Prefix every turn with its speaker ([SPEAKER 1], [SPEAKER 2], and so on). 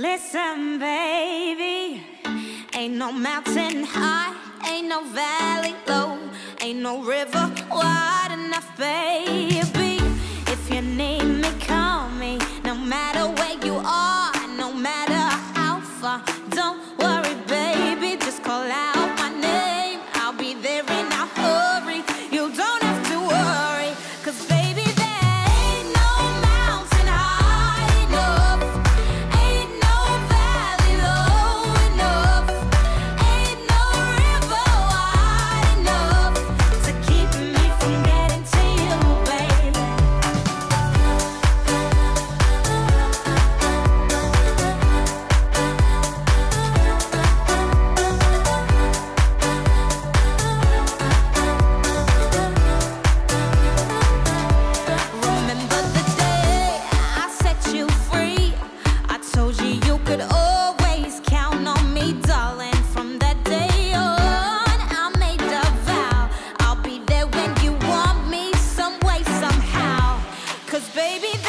[SPEAKER 1] Listen, baby, ain't no mountain high, ain't no valley low, ain't no river wide enough, baby. If you need me, call me, no matter where you are. baby.